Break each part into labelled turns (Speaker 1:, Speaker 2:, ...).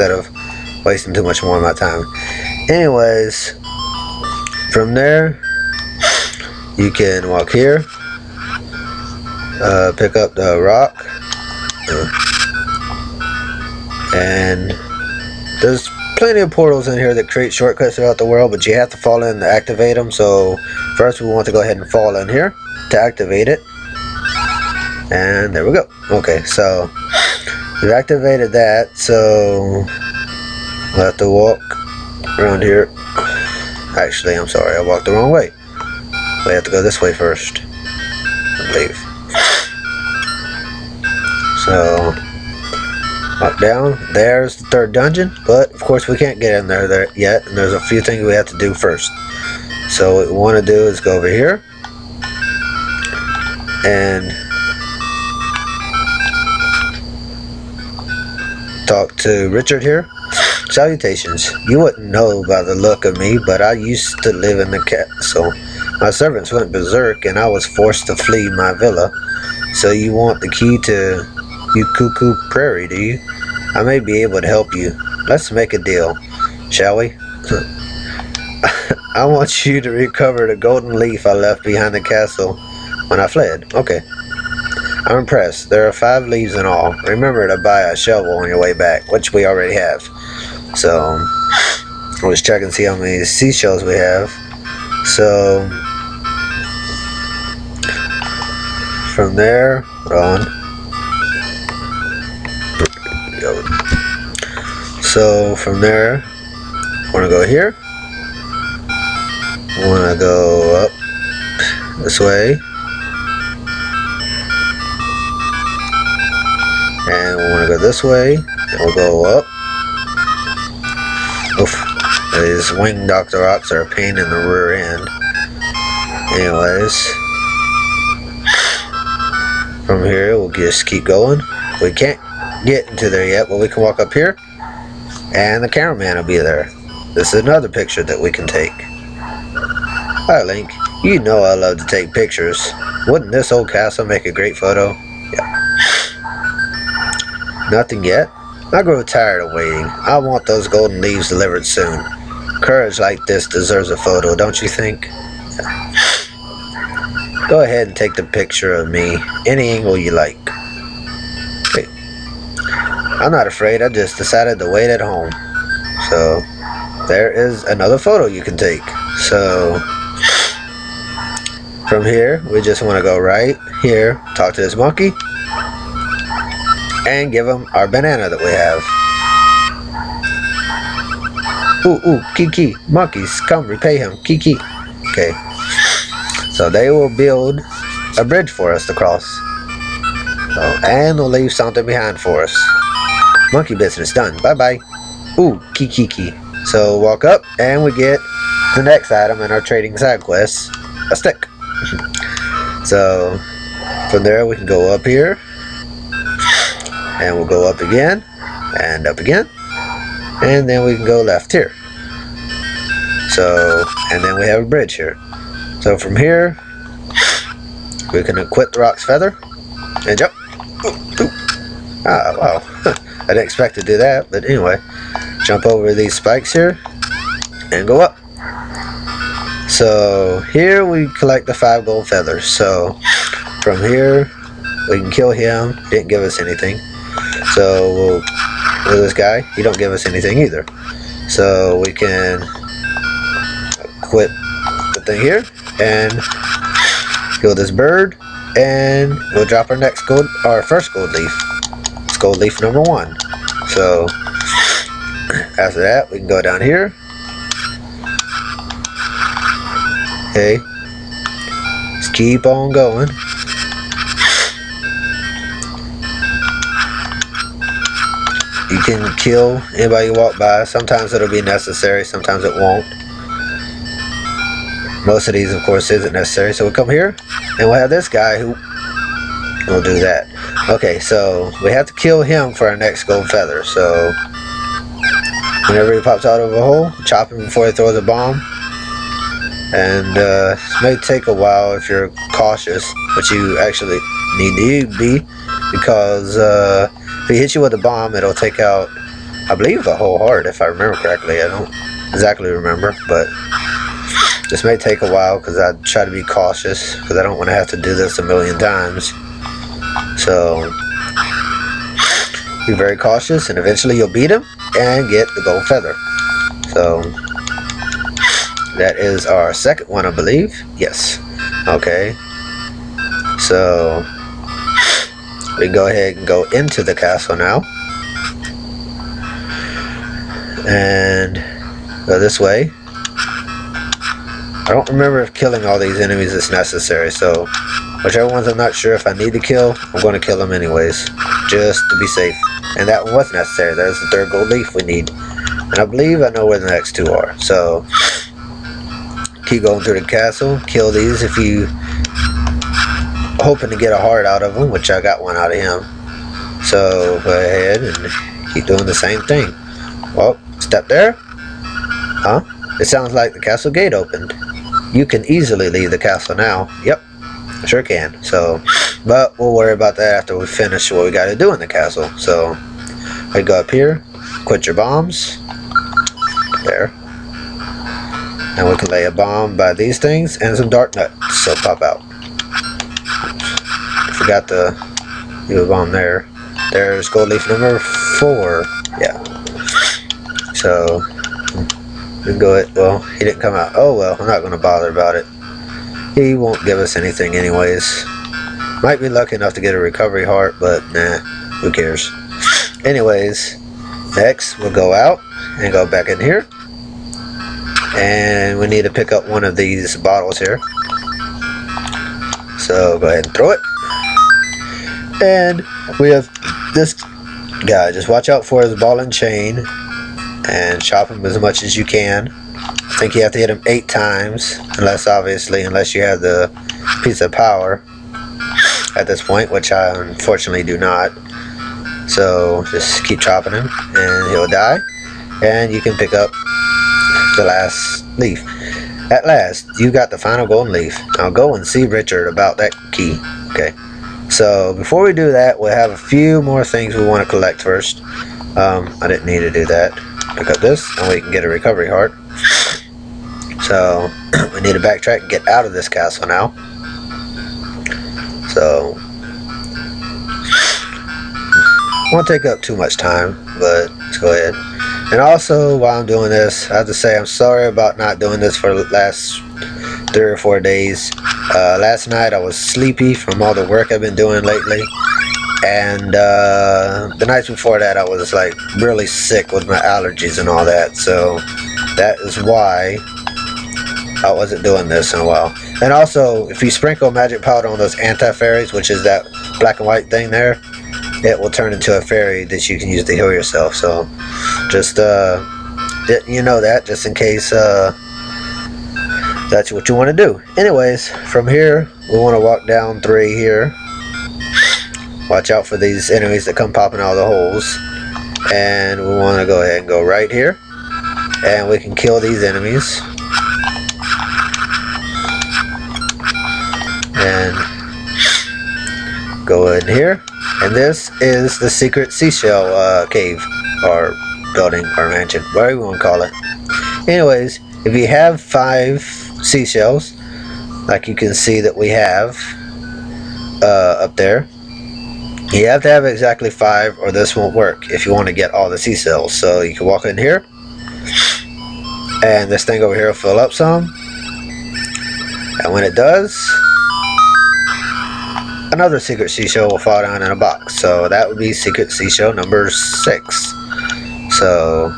Speaker 1: instead of wasting too much more of my time. Anyways, from there, you can walk here, uh, pick up the rock, uh, and there's plenty of portals in here that create shortcuts throughout the world, but you have to fall in to activate them. So first we want to go ahead and fall in here to activate it. And there we go. Okay, so we've activated that, so we'll have to walk around here. Actually, I'm sorry, I walked the wrong way. We have to go this way first, I believe. So, walk down. There's the third dungeon, but of course we can't get in there, there yet, and there's a few things we have to do first. So what we want to do is go over here, and to Richard here. Salutations. You wouldn't know by the look of me, but I used to live in the castle. My servants went berserk, and I was forced to flee my villa. So you want the key to Ukuku Prairie, do you? I may be able to help you. Let's make a deal, shall we? I want you to recover the golden leaf I left behind the castle when I fled. Okay. I'm impressed. There are five leaves in all. Remember to buy a shovel on your way back, which we already have. So, I was checking to see how many seashells we have. So, from there on. So, from there, want to go here. Want to go up this way. And we want to go this way. And we'll go up. Oof. These wing Octoroks are a pain in the rear end. Anyways. From here, we'll just keep going. We can't get into there yet, but we can walk up here. And the cameraman will be there. This is another picture that we can take. Hi, Link. You know I love to take pictures. Wouldn't this old castle make a great photo? Nothing yet? I grow tired of waiting. I want those golden leaves delivered soon. Courage like this deserves a photo, don't you think? Go ahead and take the picture of me, any angle you like. Wait. I'm not afraid, I just decided to wait at home. So, there is another photo you can take. So, from here, we just want to go right here, talk to this monkey and give them our banana that we have. Ooh, ooh, Kiki, monkeys, come repay him, Kiki. Okay, so they will build a bridge for us to cross. So, and they'll leave something behind for us. Monkey business done. Bye bye. Ooh, Kiki. Kiki. So walk up and we get the next item in our trading side quest, a stick. so from there we can go up here and we'll go up again and up again and then we can go left here. So and then we have a bridge here. So from here we can equip the Roc's feather and jump. Ooh, ooh. ah wow I didn't expect to do that but anyway jump over these spikes here and go up. So here we collect the five gold feathers. So from here we can kill him. Didn't give us anything so we'll, with this guy, he don't give us anything either. So we can quit the thing here and kill this bird and we'll drop our next gold, our first gold leaf. It's gold leaf number one. So after that, we can go down here. Okay. Just keep on going. You can kill anybody you walk by. Sometimes it'll be necessary, sometimes it won't. Most of these, of course, isn't necessary. So we'll come here, and we'll have this guy who will do that. Okay, so we have to kill him for our next gold feather. So whenever he pops out of a hole, chop him before he throws a bomb. And uh, it may take a while if you're cautious, but you actually need to be because uh, if he hits you with a bomb, it'll take out I believe a whole heart, if I remember correctly. I don't exactly remember, but this may take a while because I try to be cautious because I don't want to have to do this a million times. So be very cautious and eventually you'll beat him and get the gold feather. So that is our second one, I believe. Yes. Okay. So we go ahead and go into the castle now. And go this way. I don't remember if killing all these enemies is necessary, so whichever ones I'm not sure if I need to kill, I'm going to kill them anyways, just to be safe. And that was necessary. There's the third gold leaf we need. And I believe I know where the next two are. So, keep going through the castle. Kill these if you hoping to get a heart out of him, which I got one out of him. So, go ahead and keep doing the same thing. Well, step there. Huh? It sounds like the castle gate opened. You can easily leave the castle now. Yep, sure can. So, but we'll worry about that after we finish what we got to do in the castle. So, I go up here, quit your bombs. There. And we can lay a bomb by these things and some Darknuts. So pop out. Forgot the a bomb there. There's gold leaf number four. Yeah. So we go it. Well, he didn't come out. Oh well, I'm not to bother about it. He won't give us anything anyways. Might be lucky enough to get a recovery heart, but nah, who cares. Anyways, next we'll go out and go back in here. And we need to pick up one of these bottles here. So go ahead and throw it. And we have this guy. Just watch out for his ball and chain. And chop him as much as you can. I think you have to hit him eight times. Unless, obviously, unless you have the piece of power at this point, which I unfortunately do not. So just keep chopping him and he'll die. And you can pick up the last leaf. At last, you got the final golden leaf. Now go and see Richard about that key. Okay. So before we do that, we'll have a few more things we want to collect first. Um, I didn't need to do that. Pick up this, and we can get a recovery heart. So we need to backtrack and get out of this castle now. So won't take up too much time, but let's go ahead. And also, while I'm doing this, I have to say I'm sorry about not doing this for the last three or four days. Uh, last night I was sleepy from all the work I've been doing lately. And uh, the nights before that I was like really sick with my allergies and all that. So that is why I wasn't doing this in a while. And also, if you sprinkle magic powder on those anti-fairies, which is that black and white thing there, it will turn into a fairy that you can use to heal yourself. So, just uh, you know that just in case uh, that's what you want to do. Anyways, from here we want to walk down three here. Watch out for these enemies that come popping out of the holes. And we want to go ahead and go right here. And we can kill these enemies. And go in here and this is the secret seashell uh, cave or building or mansion whatever you want to call it anyways if you have five seashells like you can see that we have uh, up there you have to have exactly five or this won't work if you want to get all the seashells so you can walk in here and this thing over here will fill up some and when it does another secret seashell will fall down in a box. So that would be secret seashell number six. So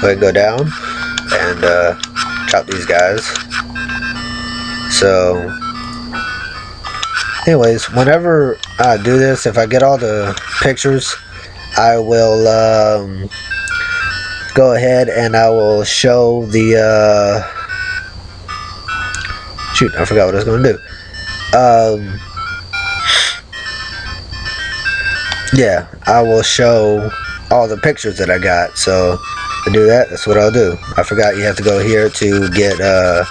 Speaker 1: go ahead and go down and uh, chop these guys. So anyways, whenever I do this, if I get all the pictures, I will um, go ahead and I will show the uh, shoot, I forgot what I was going to do um, yeah, I will show all the pictures that I got. So to do that, that's what I'll do. I forgot you have to go here to get uh,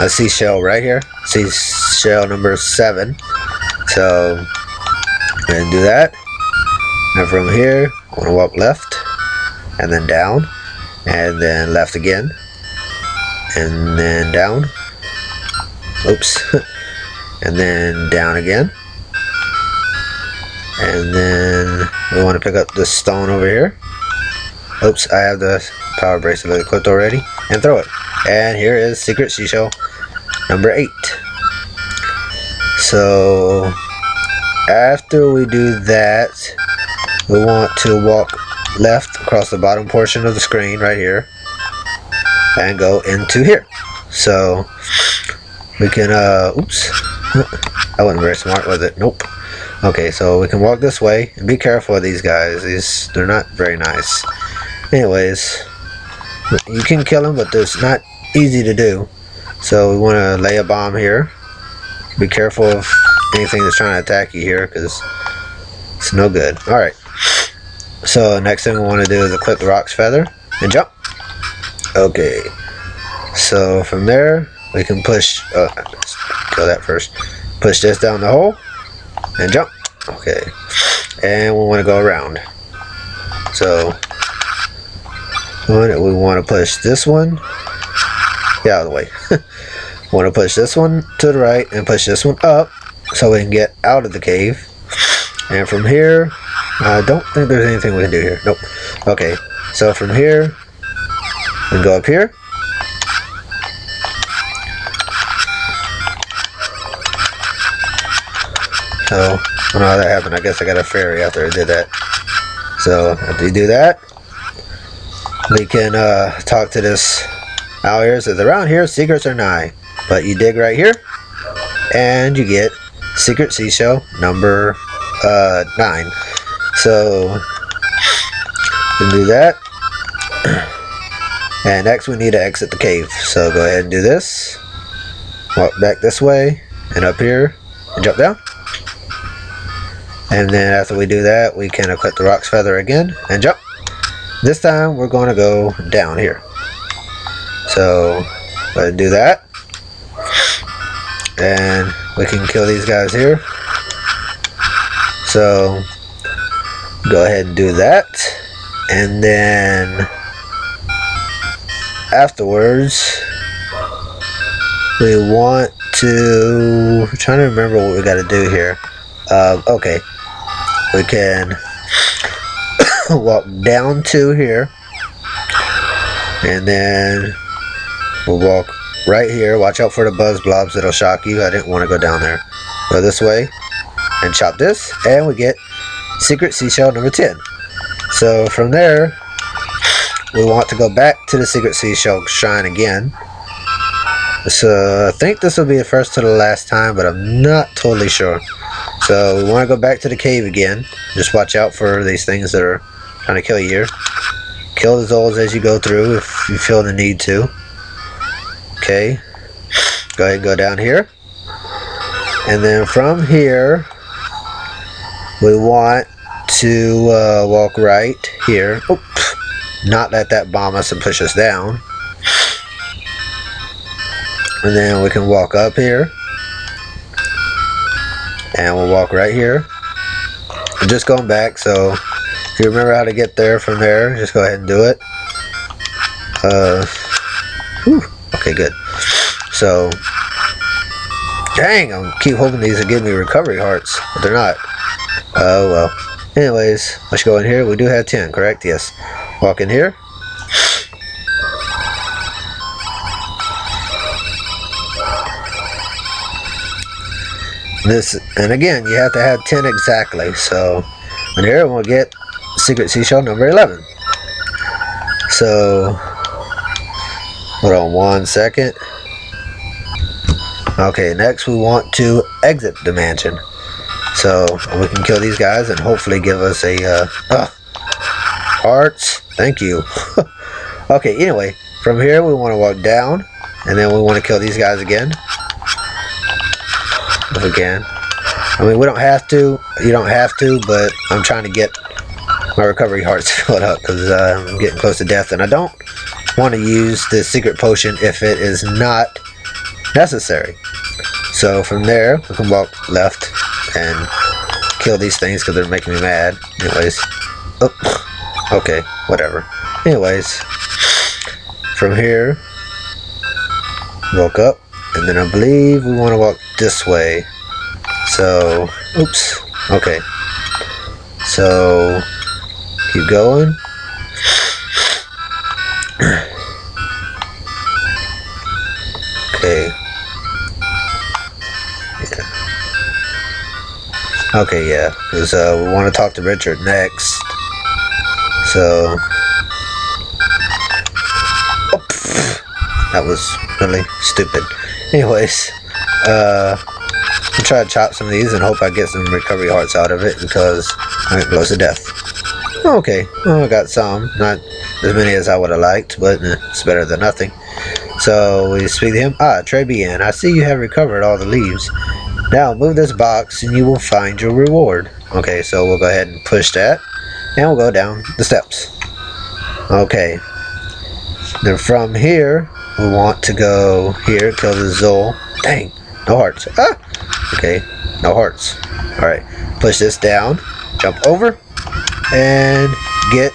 Speaker 1: a seashell right here. Seashell number seven. So and do that. And from here, I'm going to walk left, and then down, and then left again, and then down. Oops. and then down again. And then we want to pick up this stone over here. Oops, I have the power bracelet equipped already. And throw it. And here is secret seashell number 8. So after we do that, we want to walk left across the bottom portion of the screen right here and go into here. So we can, uh, oops, I wasn't very smart with it. Nope. Okay, so we can walk this way and be careful of these guys. These they're not very nice. Anyways, you can kill them, but it's not easy to do. So we want to lay a bomb here. Be careful of anything that's trying to attack you here, because it's no good. All right. So next thing we want to do is equip the Roc's feather and jump. Okay. So from there we can push. Uh, kill that first. Push this down the hole and jump. Okay. And we want to go around. So we want to push this one. Get out of the way. want to push this one to the right and push this one up so we can get out of the cave. And from here, I don't think there's anything we can do here. Nope. Okay. So from here, we go up here. So, I don't know how that happened. I guess I got a fairy after I did that. So, after you do that, we can uh, talk to this out here. It says, around here, secrets are nigh. But you dig right here, and you get secret seashell number uh, 9. So, do that. And next we need to exit the cave. So go ahead and do this. Walk back this way, and up here, and jump down. And then after we do that, we can equip the Roc's feather again and jump. This time we're going to go down here. So, let's do that. And we can kill these guys here. So, go ahead and do that. And then, afterwards, we want to, I'm trying to remember what we got to do here. Uh, okay, we can walk down to here. And then we'll walk right here. Watch out for the buzz blobs. That'll shock you. I didn't want to go down there. Go this way and chop this. And we get secret seashell number 10 so from there we want to go back to the secret seashell shrine again. So I think this will be the first to the last time but I'm not totally sure. So we want to go back to the cave again. Just watch out for these things that are trying to kill you here. Kill the Zols as you go through if you feel the need to. Okay. Go ahead and go down here. And then from here, we want to uh, walk right here. Oops. Not let that bomb us and push us down. And then we can walk up here and we'll walk right here I'm just going back so you remember how to get there from there just go ahead and do it. Uh, whew, okay good. So dang I'm keep hoping these will give me recovery hearts but they're not. Oh well. Anyways let's go in here. We do have 10 correct? Yes. Walk in here. This and again you have to have 10 exactly so and here we'll get secret seashell number 11 so hold on one second. Okay next we want to exit the mansion. So we can kill these guys and hopefully give us a uh, uh, hearts. Thank you. Okay anyway from here we want to walk down and then we want to kill these guys again. Can. I mean, we don't have to. You don't have to, but I'm trying to get my recovery hearts filled up because uh, I'm getting close to death, and I don't want to use the secret potion if it is not necessary. So from there, we can walk left and kill these things because they're making me mad. Anyways. Oh, okay, whatever. Anyways, from here, walk up, and then I believe we want to walk this way. So, oops, okay. So, keep going. okay. Yeah. Okay, yeah, because uh, we want to talk to Richard next. So, oh, that was really stupid. Anyways, uh, I'm try to chop some of these and hope I get some recovery hearts out of it because I'm close to death. Okay, I got some. Not as many as I would have liked, but it's better than nothing. So we speak to him. Ah, Trebian, I see you have recovered all the leaves. Now move this box and you will find your reward. Okay, so we'll go ahead and push that. And we'll go down the steps. Okay. Then from here, we want to go here, kill the Zol. Dang, no hearts. Ah! Okay, no hearts. Alright, push this down, jump over, and get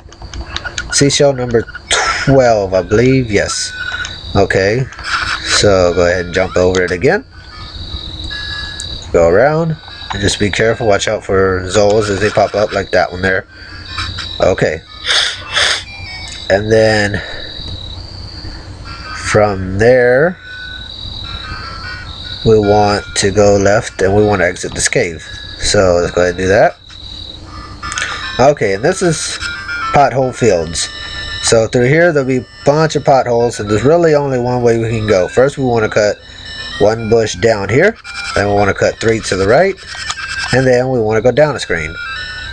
Speaker 1: seashell number 12, I believe. Yes. Okay, so go ahead and jump over it again. Go around, and just be careful. Watch out for Zols as they pop up like that one there. Okay. And then from there, we want to go left and we want to exit this cave. So let's go ahead and do that. Okay, and this is pothole fields. So through here there'll be a bunch of potholes and there's really only one way we can go. First we want to cut one bush down here. Then we want to cut three to the right. And then we want to go down a screen.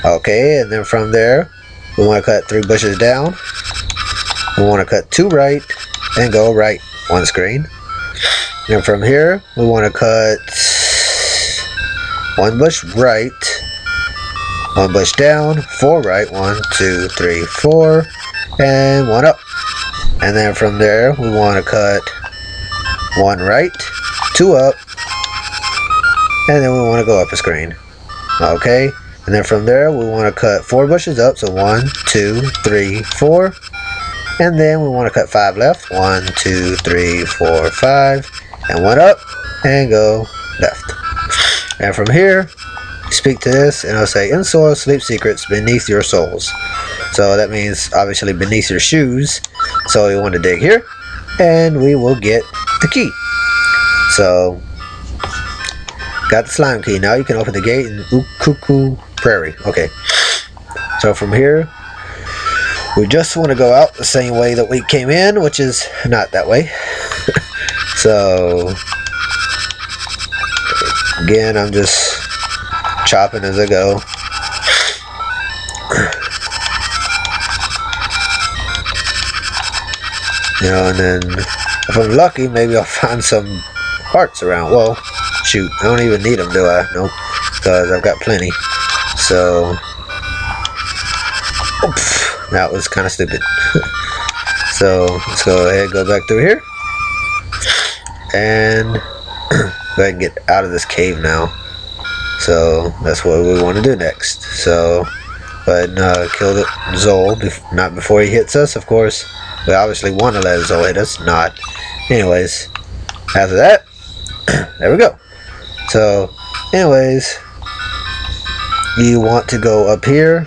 Speaker 1: Okay, and then from there we want to cut three bushes down. We want to cut two right and go right one screen. And from here, we want to cut one bush right, one bush down, four right, one, two, three, four, and one up. And then from there, we want to cut one right, two up, and then we want to go up a screen. Okay, and then from there, we want to cut four bushes up, so one, two, three, four, and then we want to cut five left, one, two, three, four, five, and one up and go left. And from here, speak to this and I'll say in soil sleep secrets beneath your soles. So that means obviously beneath your shoes. So we want to dig here and we will get the key. So got the slime key. Now you can open the gate in Ukuku Prairie. Okay. So from here we just want to go out the same way that we came in, which is not that way. So, again, I'm just chopping as I go. You know, and then if I'm lucky, maybe I'll find some hearts around. Well, shoot, I don't even need them, do I? Nope, because I've got plenty. So, oops, that was kind of stupid. so, let's go ahead go back through here and go ahead and get out of this cave now so that's what we want to do next so but uh, kill the Zol not before he hits us of course we obviously want to let Zol hit us not anyways after that there we go so anyways you want to go up here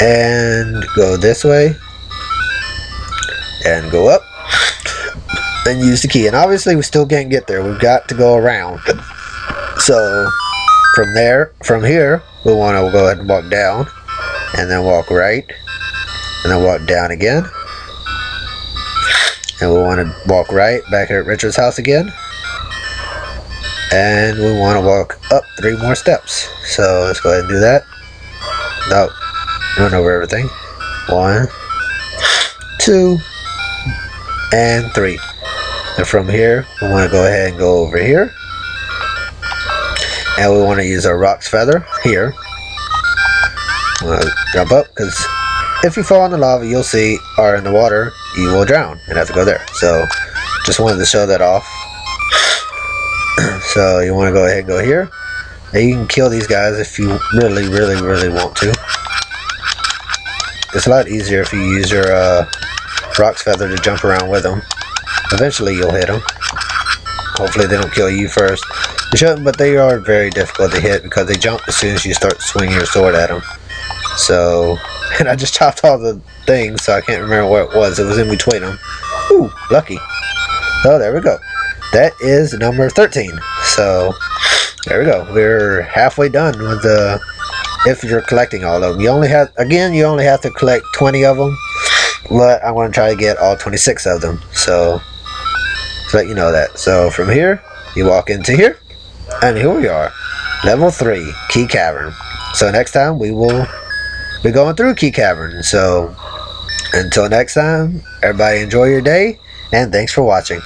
Speaker 1: and go this way and go up and use the key. And obviously we still can't get there. We've got to go around. So from there, from here, we want to go ahead and walk down. And then walk right. And then walk down again. And we want to walk right back at Richard's house again. And we want to walk up three more steps. So let's go ahead and do that. No, run over everything. One, two, and three. And from here, we want to go ahead and go over here. And we want to use our Roc's Feather here. jump up because if you fall in the lava, you'll see, or in the water, you will drown and have to go there. So, just wanted to show that off. so, you want to go ahead and go here. And you can kill these guys if you really, really, really want to. It's a lot easier if you use your uh, Roc's Feather to jump around with them. Eventually you'll hit them. Hopefully they don't kill you first. But they are very difficult to hit because they jump as soon as you start swinging your sword at them. So, and I just chopped all the things, so I can't remember where it was. It was in between them. Ooh, lucky. Oh, there we go. That is number 13. So, there we go. We're halfway done with the, if you're collecting all of them. You only have, again, you only have to collect 20 of them. But I'm going to try to get all 26 of them. So, to let you know that. So, from here, you walk into here. And here we are. Level 3, Key Cavern. So, next time we will be going through Key Cavern. So, until next time, everybody enjoy your day. And thanks for watching.